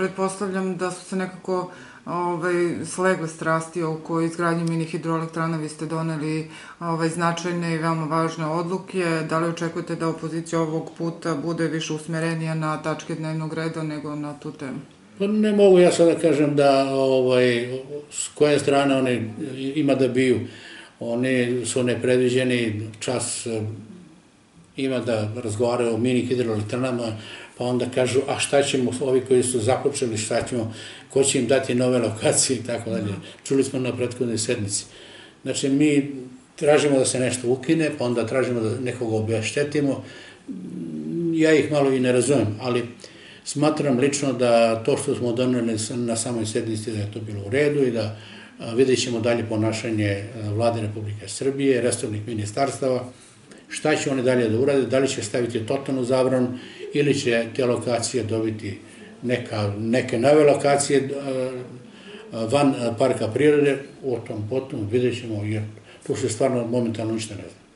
pretpostavljam da su se nekako ovaj, slegle strasti oko izgradnje mini hidroelektrana, vi ste doneli ovaj, značajne i veoma važne odluke. Da li očekujete da opozicija ovog puta bude više usmerenija na tačke dnevnog reda nego na tu temu? Pa ne mogu ja sada da kažem da ovaj, s koje strane oni ima da biju. Oni su nepredviđeni, čas ima da razgovaraju o mini hidroelektranama, pa onda kažu, a šta ćemo, ovi koji su započeli, šta ćemo, ko će im dati nove lokacije i tako dalje. Čuli smo na prethodnoj sednici. Znači, mi tražimo da se nešto ukine, pa onda tražimo da nekoga obještetimo. Ja ih malo i ne razumem, ali smatram lično da to što smo doneli na samoj sednici da je to bilo u redu i da vidjet ćemo dalje ponašanje vlade Republike Srbije, restornih ministarstava, šta će oni dalje da urade, da li će staviti totalnu zabranu ili će te lokacije dobiti neka, neke nove lokacije van parka prirode, o tom potom vidjet ćemo, jer tu se stvarno momentalno ništa ne zna.